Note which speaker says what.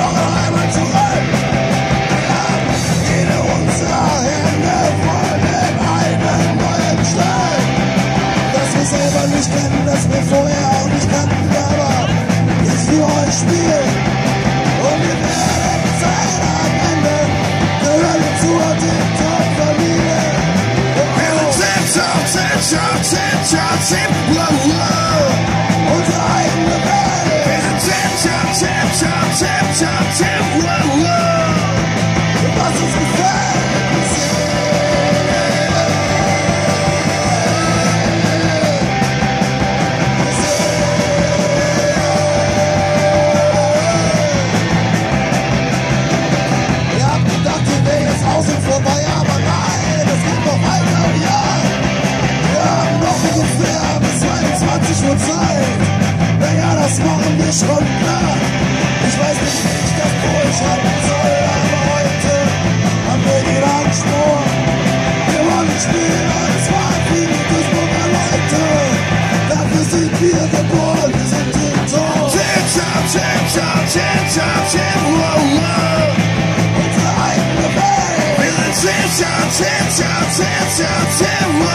Speaker 1: noch einmal zurück. Wir haben jede unserer Hände voll mit einem neuen Schlag. Dass wir selber nicht kennen, dass wir vorher auch nicht kannten, aber jetzt für euch spielen. Und wir werden Zeit am Ende gehören wir zur TikTok-Familie.
Speaker 2: Wir sind Tip Top, Tip Top, Tip Top, Tip
Speaker 1: machen wir schon klar. Ich weiß nicht, wie ich das durchhalten soll, aber heute haben wir die Landspur. Wir wollen spielen und zwar wie die Duisburger Leute. Dafür sind wir geboren, wir sind Team Tor.
Speaker 2: Tip Top, Tip Top, Tip Top, Tip Wow, wow.
Speaker 1: Unsere eigene Welt.
Speaker 2: Wir sind Tip Top, Tip Top, Tip Top, Tip wow.